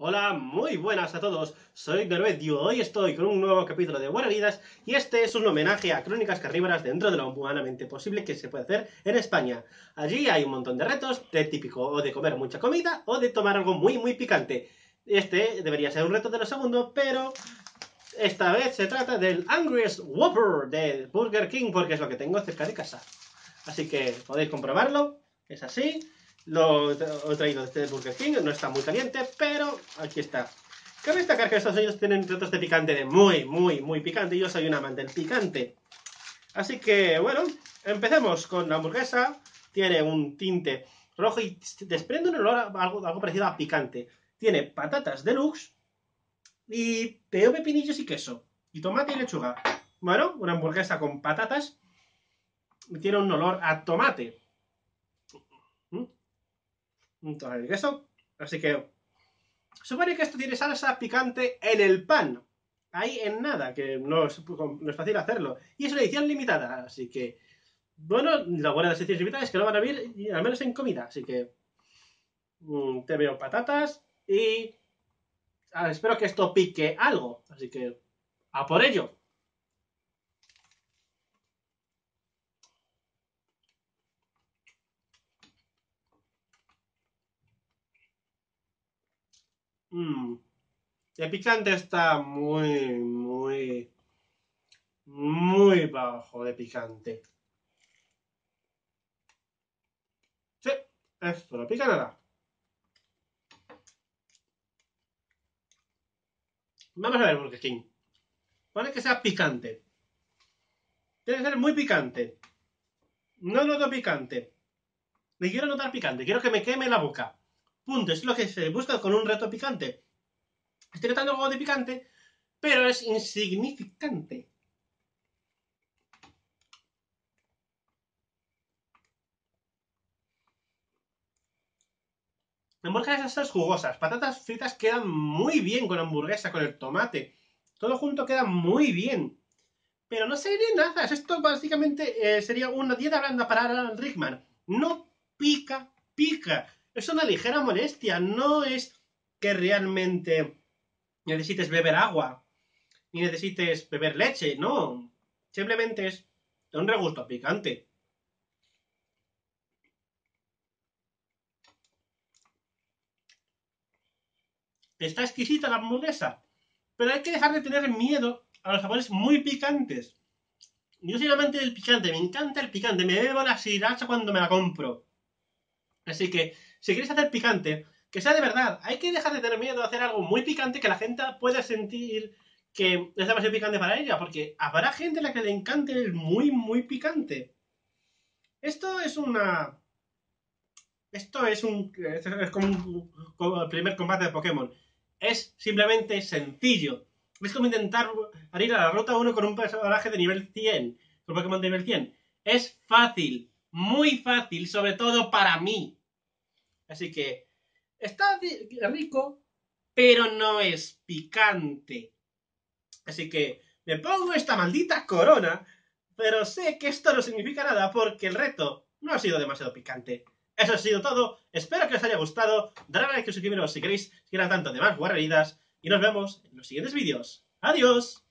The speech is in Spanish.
Hola, muy buenas a todos, soy Nervedio, hoy estoy con un nuevo capítulo de Buenas Vidas y este es un homenaje a Crónicas Carnívoras dentro de lo humanamente posible que se puede hacer en España. Allí hay un montón de retos, de típico o de comer mucha comida o de tomar algo muy muy picante. Este debería ser un reto de lo segundo, pero esta vez se trata del Angriest Whopper de Burger King porque es lo que tengo cerca de casa. Así que podéis comprobarlo, es así. Lo he traído desde Burger King, no está muy caliente, pero aquí está. Cabe destacar que estos Unidos tienen retos de picante de muy, muy, muy picante. Yo soy un amante del picante. Así que, bueno, empecemos con la hamburguesa. Tiene un tinte rojo y desprende un olor algo, algo parecido a picante. Tiene patatas deluxe y peo pepinillos y queso. Y tomate y lechuga. Bueno, una hamburguesa con patatas. Tiene un olor a tomate un de queso. Así que supone que esto tiene salsa picante en el pan. Ahí en nada, que no es, fácil hacerlo. Y es una edición limitada, así que... Bueno, la buena de las ediciones limitadas es que no van a ver, al menos en comida. Así que... Mm, te veo patatas y... Ah, espero que esto pique algo. Así que... A por ello. Mmm. El picante está muy, muy, muy bajo de picante. Sí, esto no pica nada. Vamos a ver Burger King. Pone que sea picante. Tiene que ser muy picante. No noto picante. Me quiero notar picante. Quiero que me queme la boca. Punto. Es lo que se busca con un reto picante. Estoy notando algo de picante, pero es insignificante. Hamburguesas estas jugosas. Patatas fritas quedan muy bien con hamburguesa, con el tomate. Todo junto queda muy bien. Pero no sería nada. Esto básicamente eh, sería una dieta blanda para Rickman. No pica, pica es una ligera molestia, no es que realmente necesites beber agua, ni necesites beber leche, no. Simplemente es un regusto picante. Está exquisita la hamburguesa, pero hay que dejar de tener miedo a los sabores muy picantes. Yo soy amante del picante, me encanta el picante, me bebo la sriracha cuando me la compro. Así que si quieres hacer picante, que sea de verdad. Hay que dejar de tener miedo a hacer algo muy picante que la gente pueda sentir que es demasiado picante para ella, porque habrá gente a la que le encante el muy, muy picante. Esto es una... Esto es un... Es como, el primer combate de Pokémon. Es simplemente sencillo. Es como intentar ir a la ruta 1 con un personaje de nivel 100. Con Pokémon de nivel 100. Es fácil. Muy fácil, sobre todo para mí. Así que está rico, pero no es picante. Así que me pongo esta maldita corona, pero sé que esto no significa nada porque el reto no ha sido demasiado picante. Eso ha sido todo, espero que os haya gustado, darle like y suscribiros si queréis, si queréis tanto de más guarreridas, y nos vemos en los siguientes vídeos. ¡Adiós!